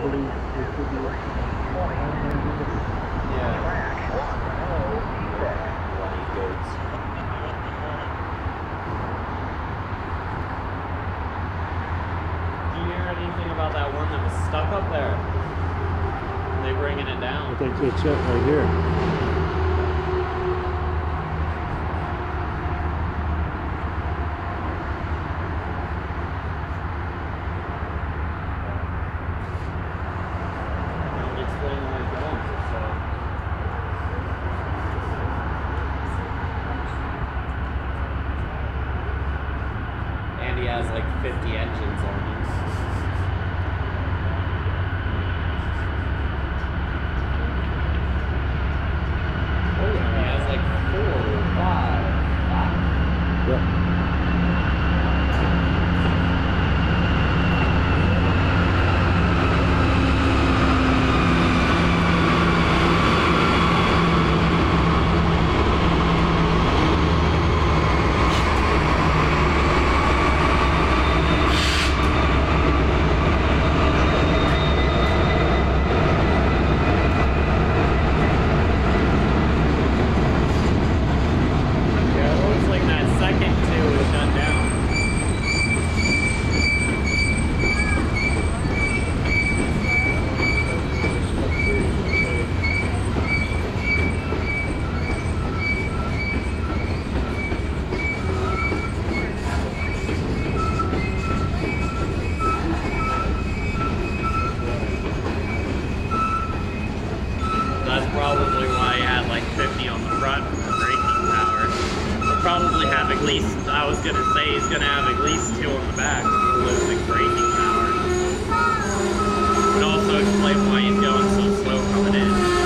believe it should be Do you hear anything about that one that was stuck up there? Are they bringing it down. I think it's it right here. things. front braking power. He'll probably have at least, I was going to say he's going to have at least two on the back with the braking power. Would also explain why he's going so slow coming in.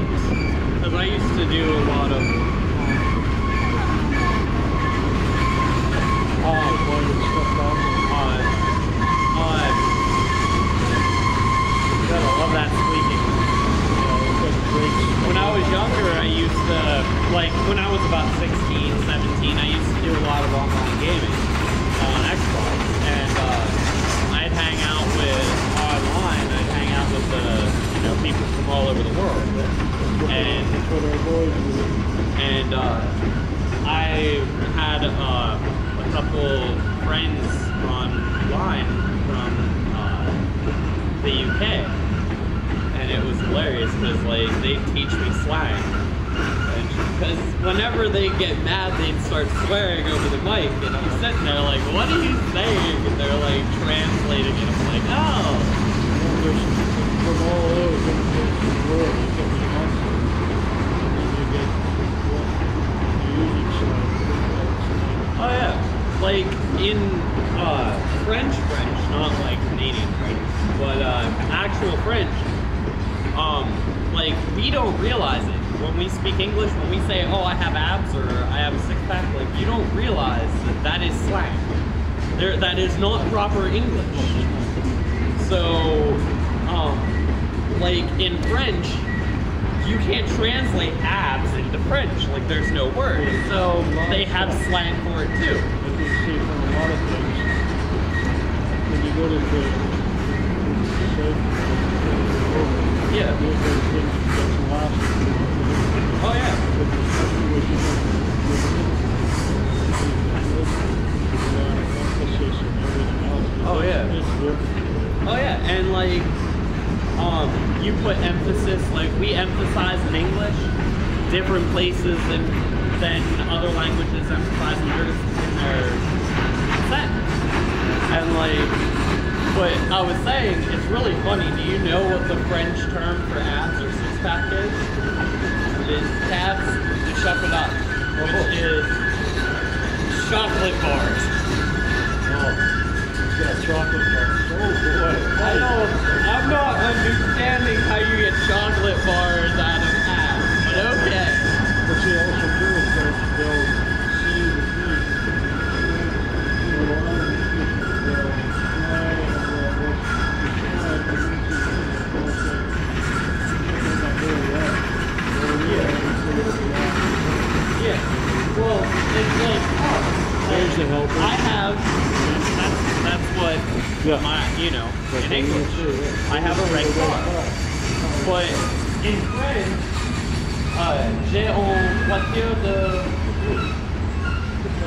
Friend because I used to do a lot of uh, uh, God, I love that. When I was younger, I used to like when I was about 16, 17, I used to do a lot of online gaming on Xbox, and uh, I'd hang out with online. I'd hang out with the you know people from all over the world, and and uh, I had uh, a couple friends online from uh, the UK, and it was hilarious because like they slang. Because whenever they get mad, they'd start swearing over the mic, and I'm sitting there like, "What are you saying?" And they're like translating it. I'm like, "Oh." From all over the world, you get the answer. You get what. Oh yeah, like in uh, French French, not like Canadian French, but uh, actual French. Um, like we don't realize it when we speak English. When we say, "Oh, I have abs" or "I have a six pack," like you don't realize that that is slang. There, that is not proper English. So, um, like in French, you can't translate abs into French. Like there's no word. So they have slang for it too. The Yeah. Oh yeah. Oh, yeah. Oh yeah, and like, um, you put emphasis like we emphasize in English, different places than than other languages emphasize in their in their. And like, but I was saying, it's really funny. Do you know what the French term for abs or six pack is? It is tabs de chocolat, which oh. is chocolate bars. Oh, it's got chocolate bars. Oh boy. I don't, I'm not understanding how you get chocolate bars out j'ai un voiture de,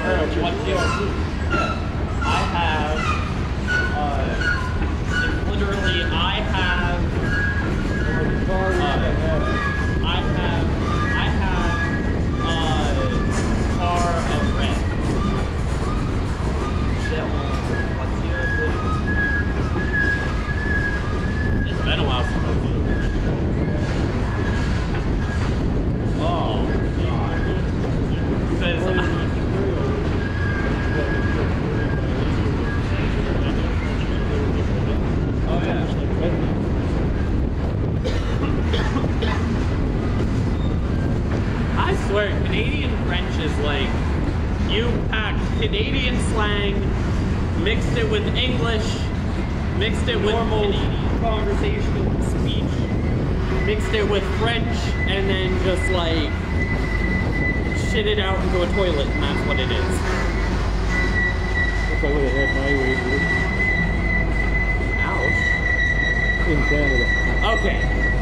or voiture. Swear, Canadian French is like you packed Canadian slang, mixed it with English, mixed it with normal conversational speech, mixed it with French, and then just like shit it out into a toilet, and that's what it is. If I would have had my way, it Ouch. in Canada. Okay.